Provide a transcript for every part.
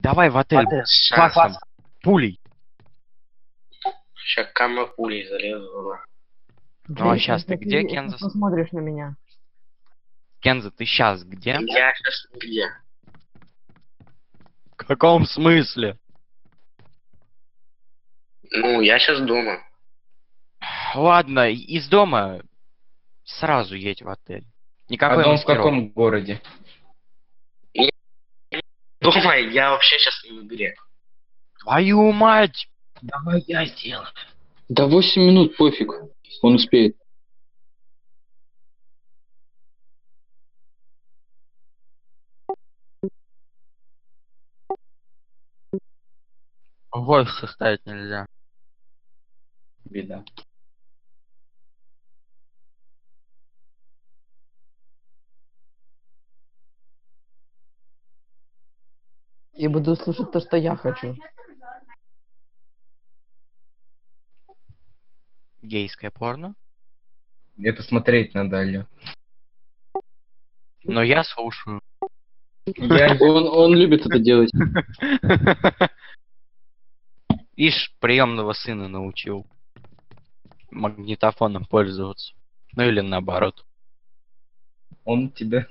Давай в отель. Сейчас, Фастом. Пулей. сейчас камера пулей залезу. Ну, а щас ты где, Кензас? Посмотришь на меня. Кенза, ты сейчас где? Я сейчас где? В каком смысле? Ну, я сейчас дома. Ладно, из дома сразу едь в отель. Никакой а дом в каком городе? Дома я вообще сейчас не в игре. Твою мать! Давай я сделаю. Да 8 минут, пофиг. Он успеет. Голос составить нельзя. Беда. И буду слушать то, что я хочу. Гейское порно. Это смотреть надо, алё. Но я слушаю. Я Он, он любит это делать. Ишь, приемного сына научил магнитофоном пользоваться. Ну или наоборот. Он тебя...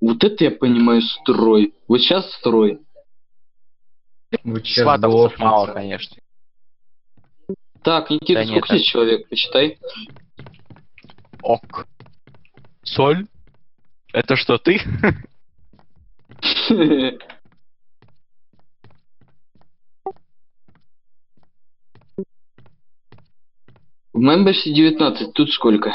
Вот это я понимаю строй. Вот сейчас строй. Вот сейчас Сватовцев мало, конечно. Так, Никита, Да нет, сколько здесь человек? Посчитай. Ок. Соль? Это что, ты? В Мемберсе 19, тут сколько?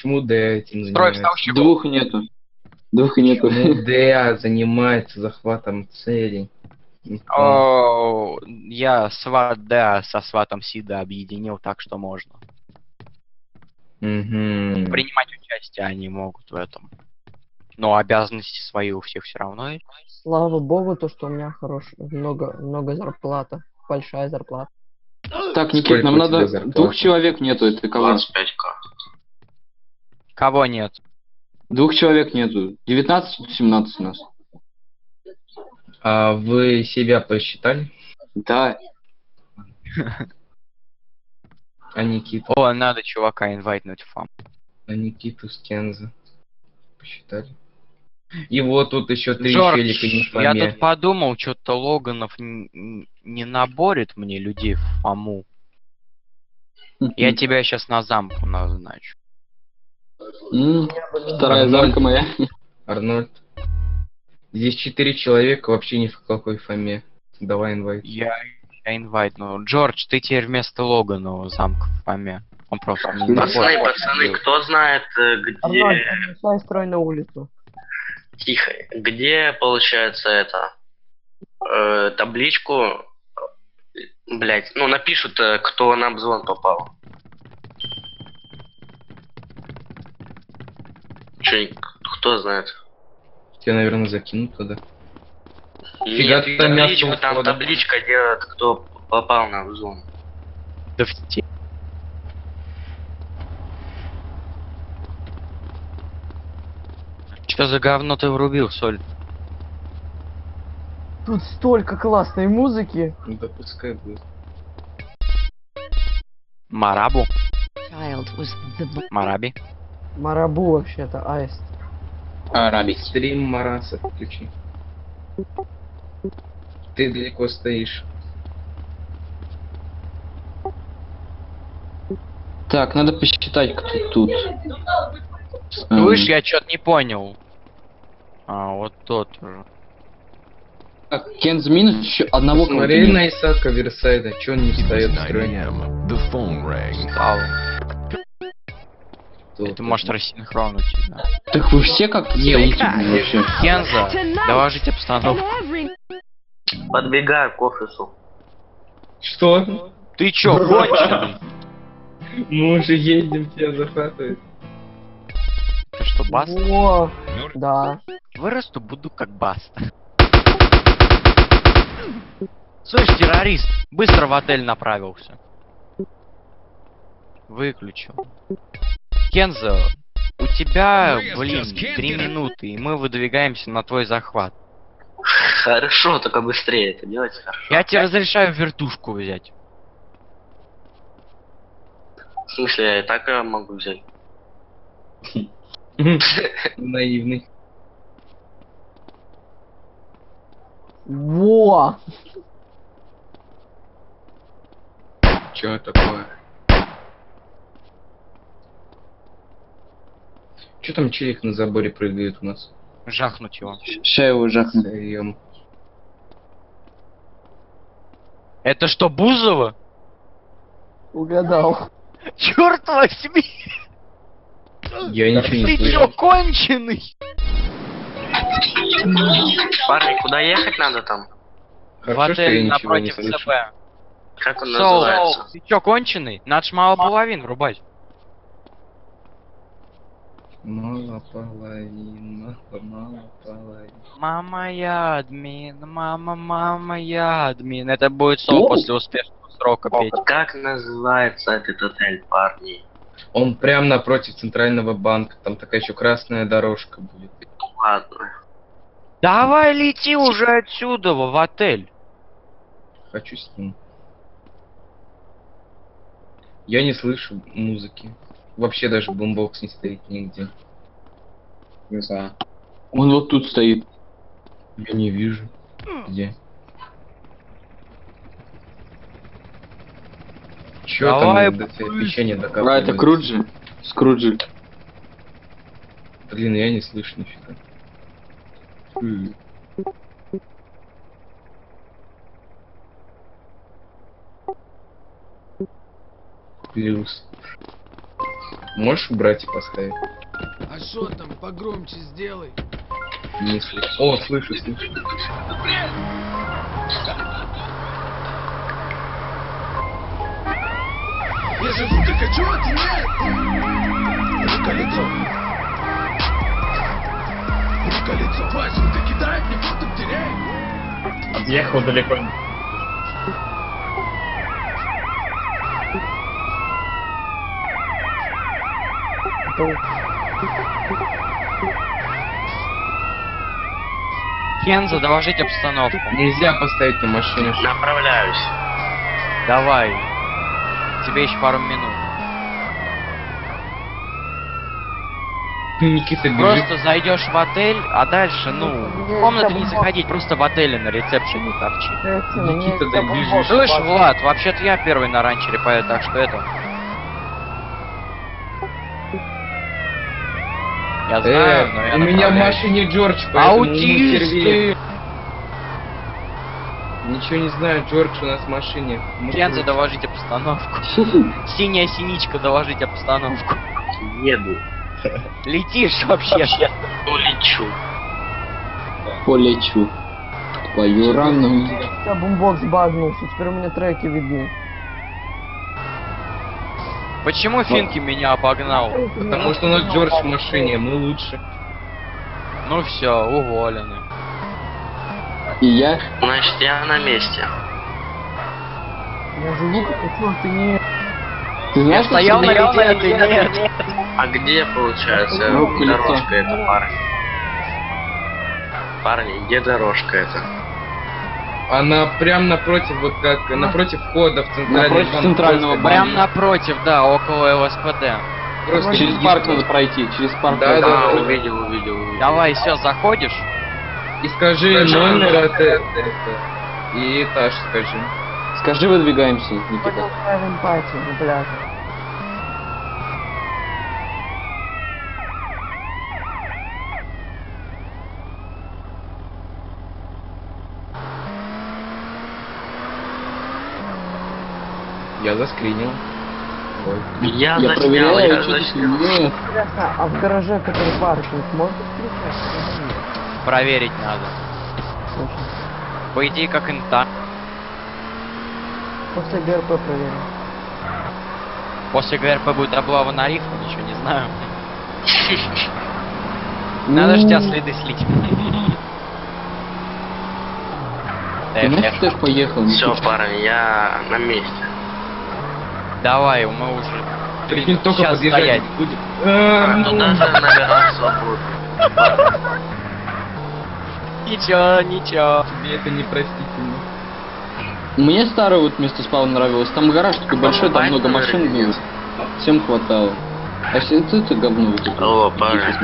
Почему Д этим Строй занимается? Двух нету. Двух нету. Почему Д занимается захватом целей? О, я сват да со сватом Сида объединил так, что можно. Мгм. Принимать участие они могут в этом. Но обязанности свои у всех все равно. Слава богу, то, что у меня хорош, много, много зарплата. Большая зарплата. Так, Никит, Сколько нам надо... зарплата? Двух человек нету, это кого? 25к. Кого нет? Двух человек нету. 19-17 у нас. А вы себя посчитали? Да. А Никиту? О, надо чувака инвайтнуть в фам. А Никиту с Кенза? Посчитали? И вот тут еще три Джордж, челика не в я тут подумал, что-то Логанов не наборит мне людей в фаму. Я тебя сейчас на замку назначу. Вторая замка моя. Арнольд. Здесь четыре человека вообще ни в какой фоме. Давай инвайт. Я, я инвайтну. Джордж, ты теперь вместо Логанова замка в фаме. Он просто не Пацаны, пацаны, кто знает, э, где... Арнольд, помешай строй на улицу. Тихо. Где, получается, это... э, табличку... Блять, ну напишут, э, кто на обзвон попал. Че, кто знает? Тебя, наверное, закинут туда. Нет, ты там мясо там табличка делает, кто попал на обзвон. Да в те- Что за говно ты врубил, Соль? Тут столько классной музыки. Ну да пускай будет. Марабу? child was the bo- Мараби? Марабу вообще-то, аист. Арабик. Стрим Мараса включи. Ты далеко стоишь. Так, надо посчитать, кто тут. Слышь, я что-то не понял. А, вот тот уже. Так, Кенз минус еще одного Смотри на Исака Версайда, че он не встает в 9 строй? Это может рассинхронить тебя. нет. Так вы все стоите он- вообще. Кенза, доложить обстановку. Подбегаю к офису. Что? Ты чё, конченый? Мы уже едем тебя захватывать. Ты что, баста? О, да. Вырасту, буду как баста. Слышь, террорист, быстро в отель направился. Выключил. Кензо, у тебя, блин, три минуты, и мы выдвигаемся на твой захват. Хорошо, только быстрее это делайте, хорошо. Я тебе разрешаю вертушку взять. В смысле, я и так э, могу взять. Наивный. Во! Чё такое? Чё там челик на заборе прыгает у нас? Жахнуть его. Ща его жахну. Даем. Это что, Бузова? Угадал. Черт возьми! Я ничего не Ты чё, конченый? Парни, куда ехать надо там? В Хорошо, я отель ничего не напротив слышу. СП. Как он Соу, называется? ты чё, конченый? Надо ж мало половин врубать. Мало половин, мало, мало половин. Мама я админ, мама, мама я админ. Это будет сон после успешного срока петь. Как называется этот отель, парни? Он прям напротив центрального банка. Там такая еще красная дорожка будет. Ладно. Давай лети уже отсюда в отель. Хочу с ним. Я не слышу музыки. Вообще даже бомбокс не стоит нигде. Не знаю. Он вот тут стоит. Я не вижу. Где? Чё Давай, там печенье А, это докапывается? Круджи. Скруджи. Блин, я не слышу нифига. М. Плюс. Можешь убрать и поставить? А что там, погромче сделай. Не слышу. О, слышу, слышу. Я же так ты нет? Рука лицо. Рука лицо. Вася, ты кидай мне фото теряй. Отъехал далеко. Готов. Кенза, доложить обстановку. Нельзя поставить на машине. Направляюсь. Давай. Тебе еще пару минут. Никита бежит. Просто зайдешь в отель, а дальше, ну, в комнату не заходить, просто в отеле на ресепшене торчи. Никита, да бежишь. Слышь, Влад, вообще-то я первый на ранчере поеду, так что это... Я знаю, но я Э, у меня в машине Джордж, поэтому ему Аутист первее. ты! Ничего не знаю, Джордж у нас в машине. Тут- доложить обстановку. Синяя синичка, доложить обстановку. Еду. Летишь вообще. Улечу. Полечу. Твою рану. У меня бумбокс багнулся, теперь у меня треки видны. Почему Финки меня обогнал? Потому что у нас Джордж в машине, мы лучше. Ну все, уволены. И я. Значит, я на месте. Я живу как хочу, а ты не... Ты знаешь, что Стоял на сегодня- леде, ты нет. А где, получается, лицо. дорожка эта, парни? Парни, где дорожка эта? Она прям напротив, вот как, напротив входа в центральный Напротив банк. центрального Просто Прям напротив, да, около ЛСПД. Просто Через парк надо пройти, через парк. Да, да, А, пройти. увидел, увидел, увидел. Давай, все, заходишь. И скажи номер отеля. И этаж скажи. Скажи, выдвигаемся, Никита. Пойдем ставим пати на Я заскринил. Ой. Я, Я заснял, проверяю, я что заснял. нет. А в гараже, который паркинг, можно включать? Проверить надо. Слушай, По идее, как инта. После ГРП проверим. После ГРП будет облава на рифу, ничего не знаю. Надо же тебя следы слить. Ты знаешь, что поехал, Все, парни, я на месте. Давай, мы уже Прикинь, только Сейчас подъезжать стоять. будет. А, А, ну ну, даже набирал свободу. Ничего, ничего. Тебе это непростительно. Мне старое вот место спавна нравилось. Там гараж такой большой, там много машин было. Всем хватало. А если это говно это? О, парень.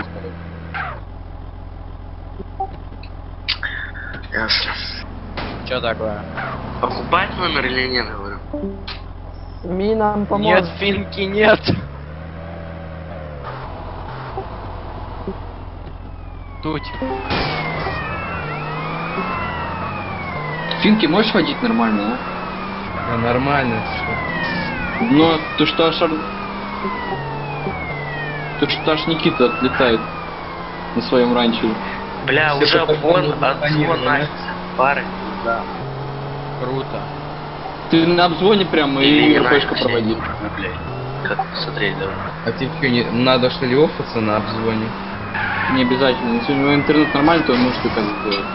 Ясно. Что такое? Покупать номер или нет, говорю? Ми нам Нет, поможет. финки, нет. Тут. Финки можешь водить нормально, а? А, нормально. Но то что аж... То что аж Никита отлетает на своем ранчо. Бля, Все уже по-такому обгон от запланировано, звона парень. Да. Круто. Ты на обзвоне прямо и проводил. блядь. Как посмотреть, да? А тебе что, не... надо что ли оффаться на обзвоне? Не обязательно. Если у него интернет нормальный, то он может и так сделать.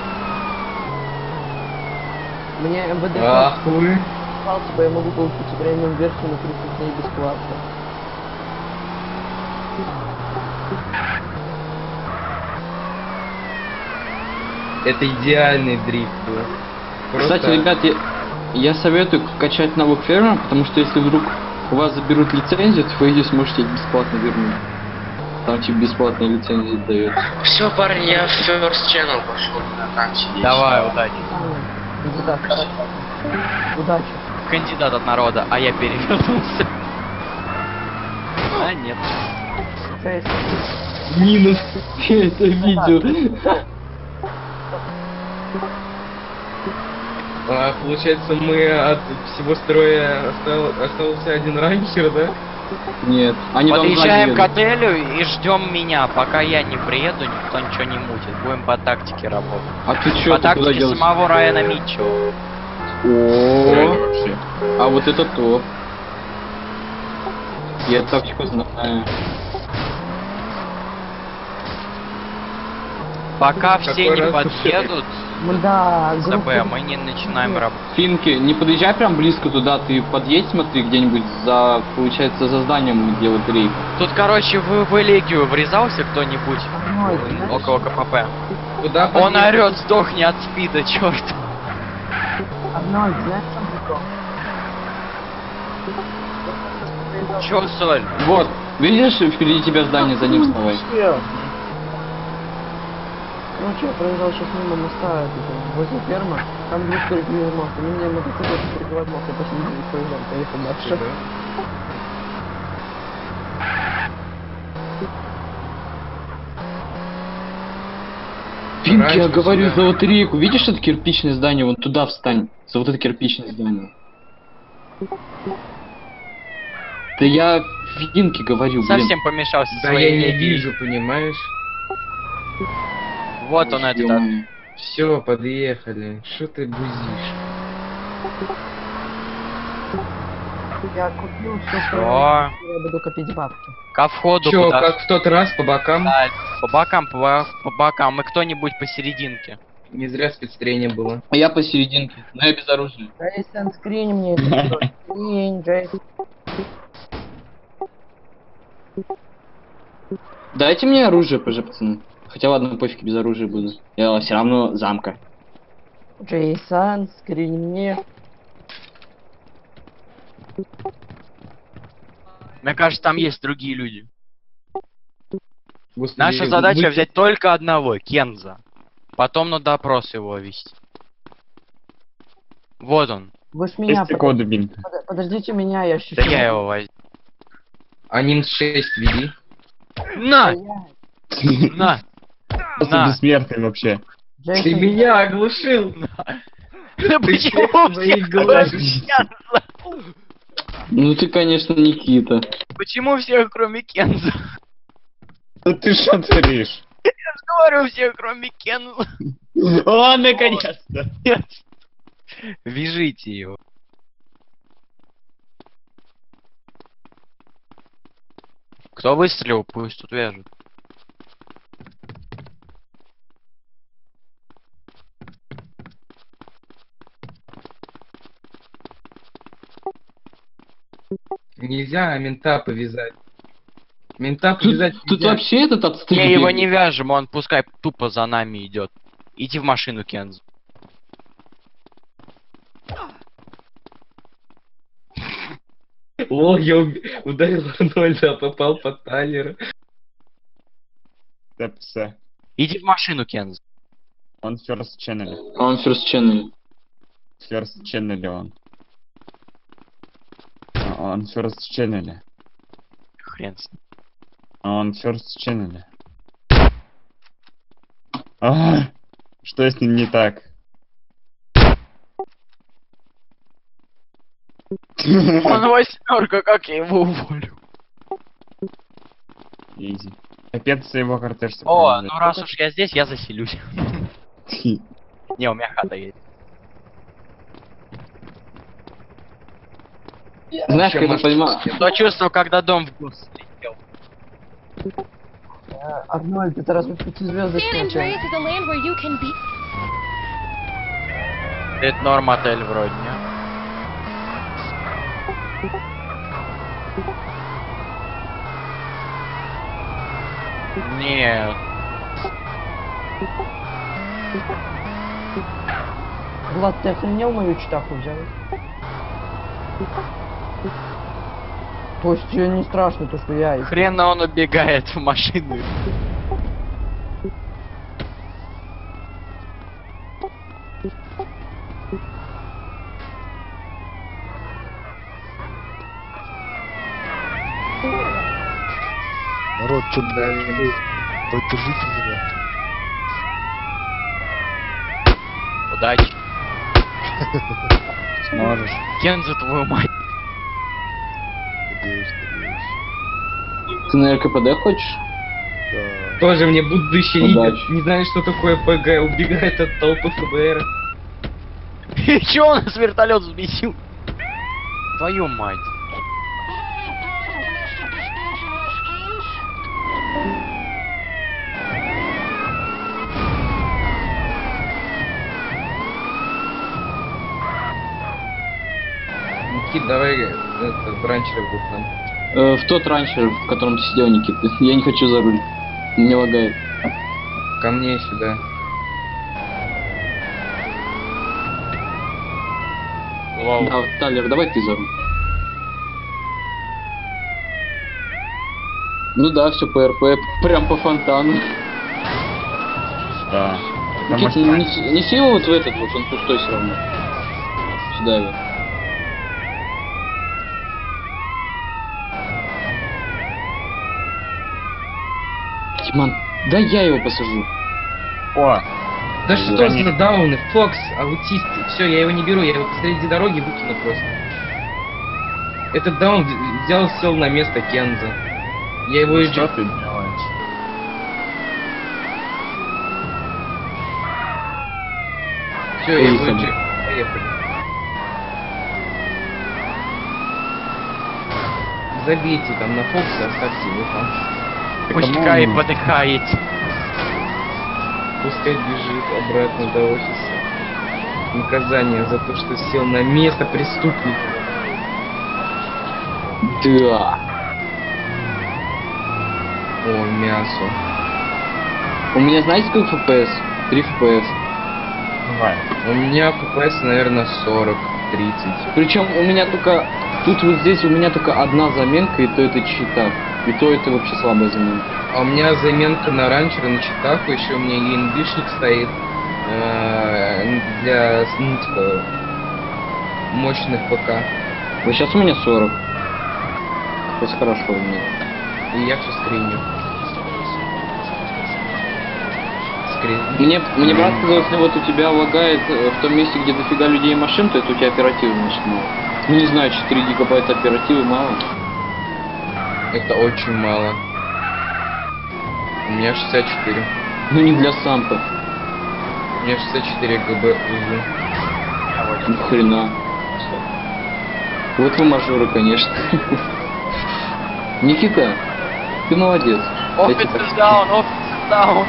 Мне МВД Ах вы. сказал, типа я могу получить премиум версию на 30 дней бесплатно. Это идеальный дрифт был. Просто- Кстати, ребят, я, я советую качать навык фермера, потому что если вдруг у вас заберут лицензию, то вы ее сможете бесплатно вернуть. Там типа бесплатная лицензия дается. Все, парень, я в First Channel пошел, да, там сидеть. Давай, удачи. Удачи. Кандидат от народа, а я перевернулся. А, нет. Минус. Это видео. А, получается, мы от всего строя остал- остался один ранчер, да? Нет. Они Подъезжаем к отелю и ждем меня. Пока я не приеду, никто ничего не мутит. Будем по тактике работать. А ты чё, по ты куда тактике делся? самого Райана Митчелла. О, а вот это то. Я тактику знаю. Пока Какой все не раз подъедут, Да, СБ, группа- мы не начинаем работать. Финки, не подъезжай прям близко туда, ты подъедь, смотри, где-нибудь за, получается, за зданием, где вот рейк. Тут, короче, в, в Элегию врезался кто-нибудь около КПП. Куда Он подъехать? орет, сдохни от спида, черт. Арнольд, знаешь? Чё, Соль? Вот, видишь, впереди тебя здание, за ним вставай. Короче, я проезжал сейчас мимо моста, это, возле фермы, там двух перекрывает мост, они мне мотоцикл перекрывают мост, я посередине проезжал, поехал дальше. Финки, я говорю, за вот реку, видишь это кирпичное здание, вон туда встань, за вот это кирпичное здание. Да я Финки говорю, блин. Совсем помешался Да своей я не вижу, понимаешь? Вот он этот. Все, подъехали. Что ты бузишь? Я купил все, Что? я буду копить бабки. Ко входу Че, куда? как в тот раз по бокам? Да, По бокам, по, по бокам. И кто-нибудь посерединке. Не зря спецтрение было. А я посерединке, но я без оружия. Джейсон, скринь мне. Скринь, Джейсон. Дайте мне оружие, пожалуйста, пацаны. Хотя ладно, пофиг, без оружия буду. Я все равно замка. Джейсон, скринь мне. Мне кажется, там есть другие люди. Господи, Наша задача вы- взять только одного, Кенза. Потом на допрос его вести. Вот он. Вы ж меня... под- коды бинта. под- Подождите меня, я щищу. Да я его возьму. Аним 6 веди. На! На! Просто бессмертный вообще. Ты меня оглушил! Да почему свои все глаза. кроме Кенза? Ну ты, конечно, Никита. Почему всех кроме Кенза? Да ты что творишь? Говорю всех кроме Кенза. О, наконец-то! Вяжите его. Кто выстрелил, пусть тут вяжут. Нельзя мента повязать. Мента Тут, повязать тут нельзя. вообще этот отстрел. Не, его не вяжем, он пускай тупо за нами идет. Иди в машину, Кенз. Лол, я ударил Арнольда, а попал под Тайлера. ТПС. Иди в машину, Кенз. Он first channel. Он first channel. First channel он. Он first channel. Хрен с ним. Он first channel. А, что с ним не так? Он восьмерка, как я его уволю? Изи. Капец его кортеж О, ну раз уж я здесь, я заселюсь. Не, у меня хата есть. Знаешь, как я понимаю... То чувство, когда дом в гус слетел. А, Арнольд, это land where you can be. Это норм отель вроде, не? Нет. Влад, ты охренел мою читаху взял? То есть тебе не страшно то, что я... Хрена он убегает в машину. Народ, что поддержите меня. Удачи. Сможешь. Кен за твою мать. Ты на РКПД хочешь? Да. Тоже мне будущий лидер. Удачи. Не знаю, что такое ПГ, убегает от толпы ФБР. Чё он с вертолет взбесил? Твою мать. Никит, давай это, в ранчере будет нам. Э, в тот раньше, в котором ты сидел, Никита. Я не хочу за руль. Мне лагает. Ко мне сюда. Вау. Да, Талер, давай ты за руль. Ну да, все по РП, прям по фонтану. Да. Никита, что- не, неси его вот в этот вот, он пустой все равно. Сюда его. Диман, дай я его посажу. О, Да что за дауны, Фокс, аутист. Все, я его не беру, я его посреди дороги выкину просто. Этот даун взял, сел на место Кенза. Я его что и ты делаешь? Все, я его Поехали. Забейте там на Фокса, оставьте его там. Пускай кому он? подыхает. Пускай бежит обратно до офиса. Наказание за то, что сел на место преступника. Да. О, мясо. У меня знаете сколько FPS? 3 FPS. Давай. У меня FPS, наверное, 40, 30. Причем у меня только... Тут вот здесь у меня только одна заменка, и то это чита. И то это вообще слабая заменка. А у меня заменка на ранчере, на читах, еще у меня ЕНБшник стоит э, для ну, типа, мощных ПК. Вот сейчас у меня 40. Это хорошо у меня. И я все скриню. Скрин. Мне, мне брат сказал, если вот у тебя лагает э, в том месте, где дофига людей и машин, то это у тебя оперативы значит мало. Ну не знаю, 4 гигабайта оперативы мало. Это очень мало. У меня 64. Ну не для сампа. У меня 64 ГБ УЗУ. Ни хрена. Вот вы мажоры, конечно. Никита, ты молодец. Офицер даун, офицер даун.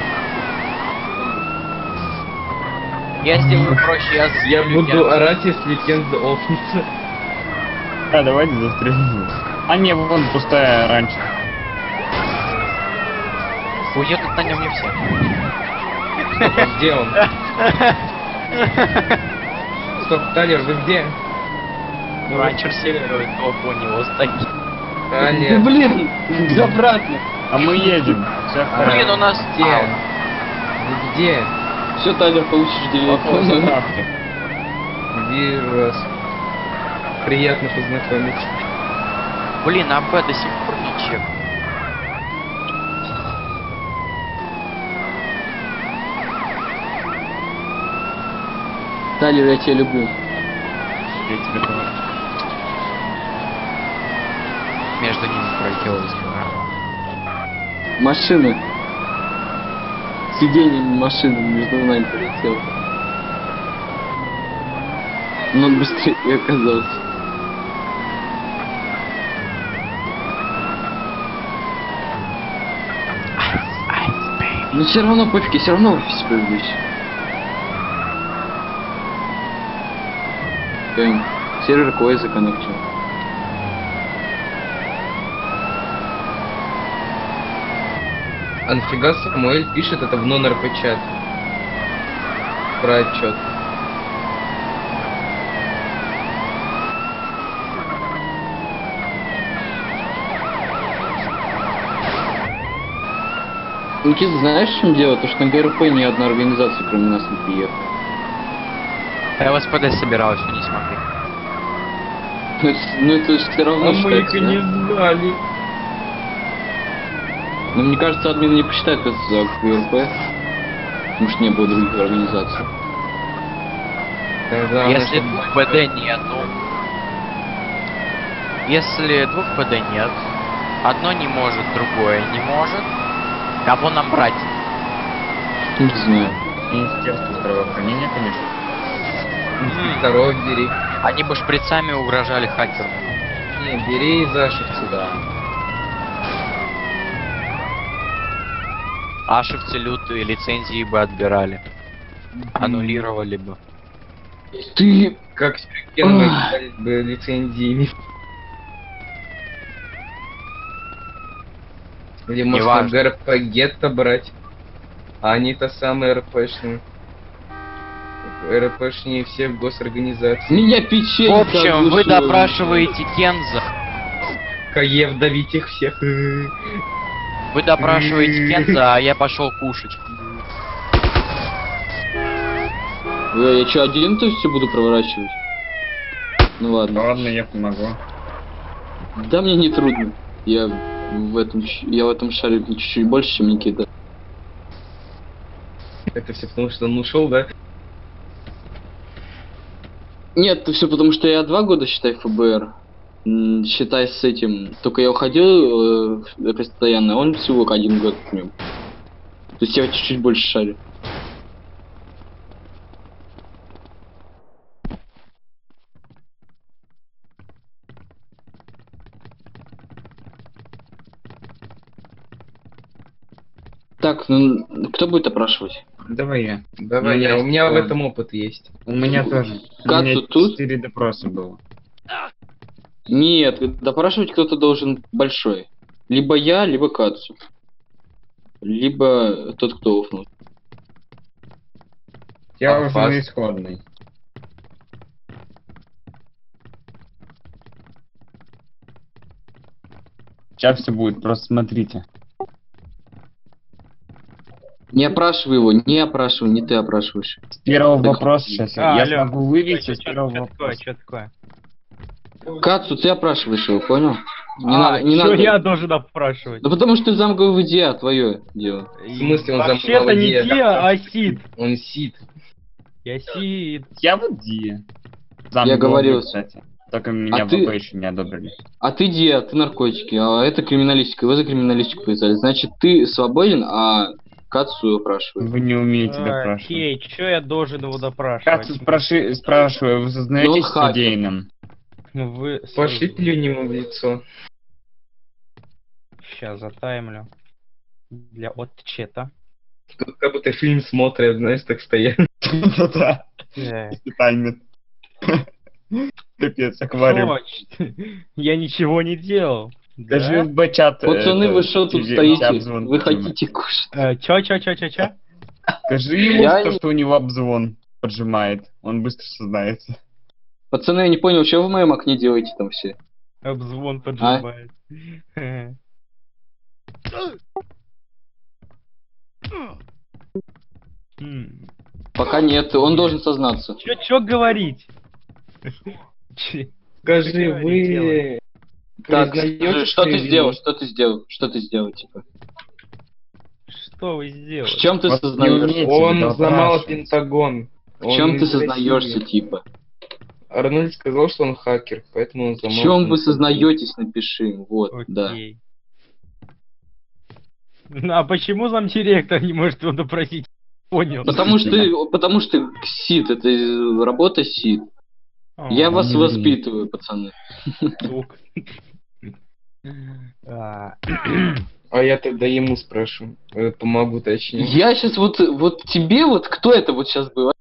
Я сделаю проще, я Я буду орать, если Кенза офнется. А, давайте застрелим. А не, вон пустая раньше. Уедут на нем не все. Где он? Стоп, Талер, вы где? Ну, раньше север, только у него стоит. Талер, Блин, обратно. А мы едем. Все Блин, у нас где? Ау. Вы где? Все, Тайлер, получишь заправки. Вижу вас. Приятно познакомиться. Блин, а Б до сих пор не чек. Тайлер, я тебя люблю. Я тебе говорю. Между ними пролетелось. Машина. Сиденье машины между нами полетело. Но он быстрее оказался. Но все равно пофиг, я все равно в офисе появлюсь. Эм, сервер кое законнекчен. А нафига Самуэль пишет это в нон-РП-чат? Про отчет. Никита, знаешь, в чем дело? То, что на ГРП ни одна организация, кроме нас, не приехала. А я в СПД собирался, не смогли. Ну, это- Ну это все равно А мы их и да? не знали. Но мне кажется, админ не посчитает это за ГРП. Потому что не было других организаций. Если двух ПД нету. Если двух ПД нет, одно не может, другое не может. Кого нам брать? Не знаю. Министерство здравоохранения, конечно. Второго бери. Они бы шприцами угрожали хакеру. Не, бери Зашев сюда. Ашевцы лютые лицензии бы отбирали. Аннулировали бы. Ты... Как бы лицензиями. Или можно Неважно. ГРП гетто брать. А они-то самые РПшные. РПшнее всех госорганизаций. Меня В печенька общем, вы допрашиваете Кенза. Каев давить их всех. Вы допрашиваете Кенза, а я пошел кушать. Бля, я что, один то все буду проворачивать? Ну ладно. Ладно, я помогу. Да мне не трудно. Я в этом, я в этом шаре чуть-чуть больше, чем Никита. Это все потому, что он ушел, да? Нет, это все потому, что я два года, считай, ФБР. Считай с этим. Только я уходил э, постоянно, он всего один год в нем. То есть я чуть-чуть больше шарю. Так, ну кто будет опрашивать? Давай я. Давай, У меня я, у меня в этом опыт есть. У меня тоже. У меня тут? четыре допроса было. Нет, допрашивать кто-то должен большой. Либо я, либо Кацу. Либо тот, кто офнул. Я А уже на исходной. Сейчас все будет, просто смотрите. Не опрашивай его, не опрашивай, не ты опрашиваешь. С первого Так- вопроса сейчас. А, я алло. смогу вывести с первого вопроса. Что такое? Кацу, ты опрашиваешь его, понял? Не а, надо, не чё надо. я должен опрашивать? Да потому что ты замковый идея, твое дело. В смысле, он Вообще-то замковый не? Тия, а Сид. Он сид. Я Сид. Я вот Ди. Я говорил. кстати. Только меня А в ты- еще не одобрили. А ты Диа, ты наркотики, а это криминалистика, его за криминалистику повязали. Значит, ты свободен, а Кацу опрашивает. Вы не умеете допрашивать. Окей, чё я должен его допрашивать? спраши- спрашиваю, вы Ну, сознаетесь хакер. содеянным? Ну вы... Пошли плюнь ему в лицо. Сейчас затаймлю. Для отчета. Как как будто фильм смотрят, знаешь, так стоят. Да-да. Таймер. Капец, аквариум. Я ничего не делал. Скажи Да? в бачат. Пацаны, это, вы что тут стоите? Вы хотите кушать? Э, Чё, чё, чё, чё, чё? Скажи ему, Я то, не- что у него обзвон поджимает. Он быстро сознается. Пацаны, я не понял, что вы в моем окне делаете там все? Обзвон поджимает. М. Пока нет, он должен сознаться. Чё, чё говорить? Скажи, вы... Так, скажи, что ты сделал, что ты сделал, что ты сделал, типа? Что вы В сделали? чем ты Вот сознаешься? Он взломал. Пентагон. В чем ты сознаешься, типа? Арнольд сказал, что он хакер, поэтому он В взломал чем вы сознаетесь, напиши. Вот, да. Окей. Ну, А почему замдиректор не может его допросить? Понял. Потому что, потому что СИД, это работа СИД. Я вас воспитываю, пацаны. А, А я тогда ему спрошу. Э, Помогу точнее. Я сейчас вот, вот тебе вот, кто это вот сейчас был?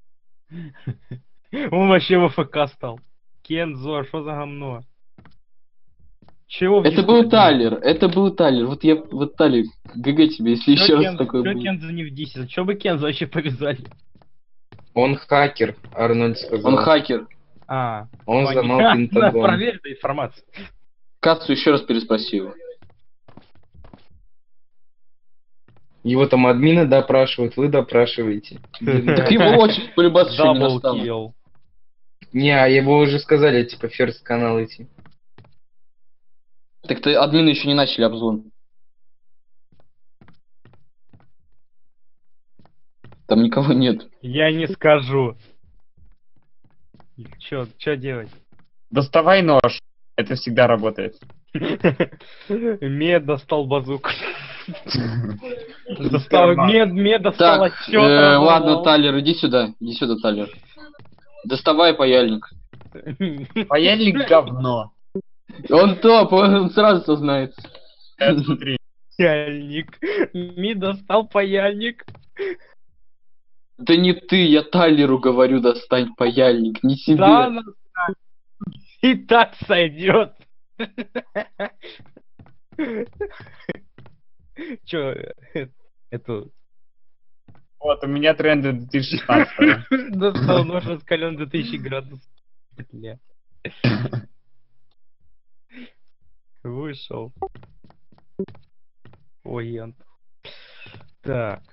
Он вообще в ФК стал. Кензо, что за говно? Чего? Это был? Талер, это был Талер. Вот я, вот Талер, ГГ тебе, если еще раз такой будет. Кензо не в Дисе? Чё бы Кензо вообще повязали? Он хакер, Арнольд сказал. Он хакер. А, Он взломал. Пентагон. Проверь эту информацию. Кацу еще раз переспроси его. Его там админы допрашивают, вы допрашиваете. Так его очередь полюбас еще не Дабл настала. килл. Не, а его уже сказали, типа, ферст канал идти. Так ты админы еще не начали обзвон. Там никого нет. Я не скажу. Чё, чё делать? Доставай нож. Это всегда работает. Мед достал базуку. Достал мед, мед достал Так, отчет. э, ладно, Талер, иди сюда. Иди сюда, Талер. Доставай паяльник. Паяльник говно. Он топ, он сразу сознается. Э, Смотри. Паяльник. Ми достал паяльник. Да не ты, я Талеру говорю, достань паяльник, не себе. Да, знает. И так сойдет. Э, это... Вот, у меня тренды 2016 Достал нож раскален до 1000 градусов. Бля. Вышел. Ой. Так.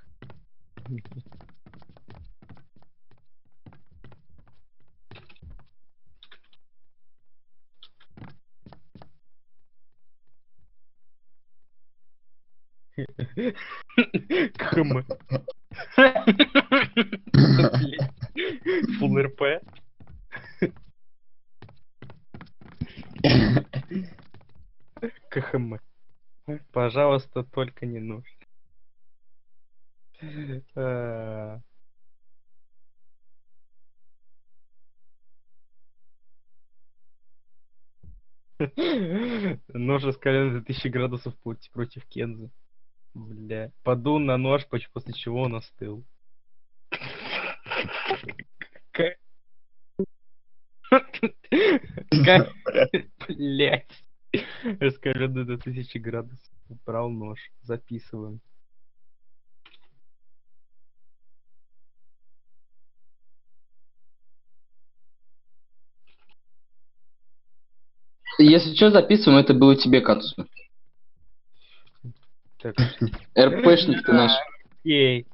Км. Фул РП. КХМ. Пожалуйста, только не нож. Э, Нож раскален до 1000 градусов против Кензы. Бля. Подул на нож, после чего он остыл. К-? Блять. Раскаленный до 1000 градусов. Брал нож. Записываем. Если что, записываем, это было тебе, Кацу. Так, РПшник ты наш. ей.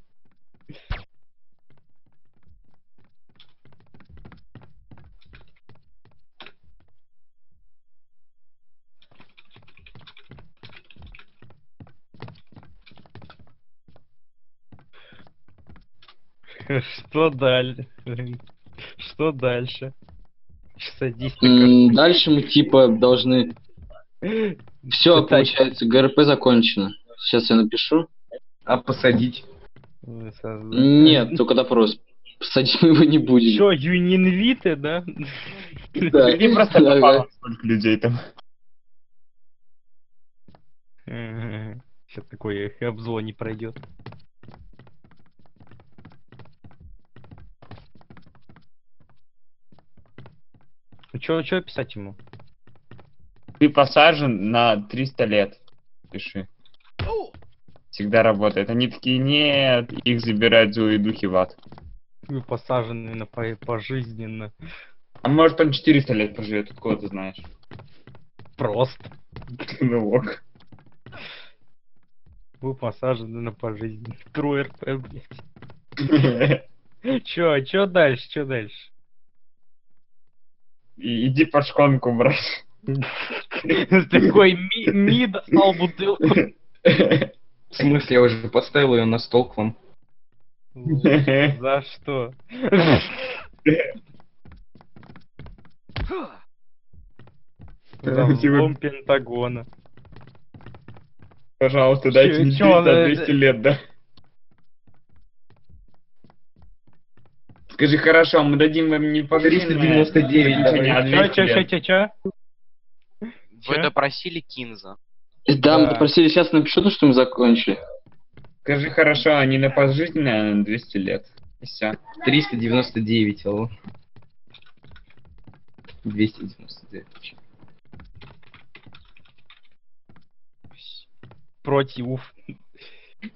Что дальше? Что дальше? Садись Дальше мы типа должны... Все, получается, ГРП закончено. Сейчас я напишу. А посадить? Нет, только допрос. Посадить мы его не будем. Чё, юнинвиты, да? Да. Прикинь, просто попало сколько людей там. Сейчас такой обзвон не пройдет. Ну чё, чё писать ему? Ты посажен на 300 лет. Пиши. Всегда работает. Они такие, нет, их забирают злые духи в ад. Вы посажены на по- пожизненно. А может он 400 лет проживет, откуда ты знаешь? Просто. Ну ок. Вы посажены на пожизненно. Тру РП, блядь. Чё, чё дальше, чё дальше? И- Иди под шконку, брать. Такой ми, ми достал бутылку. В смысле, я уже поставил ее на стол к вам. За что? Взлом Пентагона. Пожалуйста, дайте мне чё он, 300, э, 200 лет, да. Скажи, хорошо, мы дадим вам не пожизненное 399, заключение, а Чё, 200 чё, лет. чё, чё, чё? Вы допросили Кинза. Да, мы попросили, сейчас напишу то, что мы закончили. Скажи, хорошо, а не на пожизненное, а на 200 лет. И все. 399, алло. 299. Против.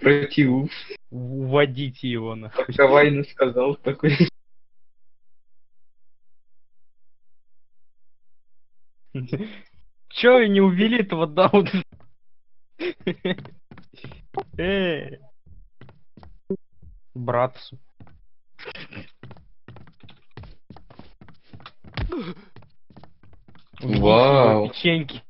Против. Уводите его на. Кавайно сказал такой. Чё не увели этого Дауна? Эй. Братцу. Вау. Печеньки.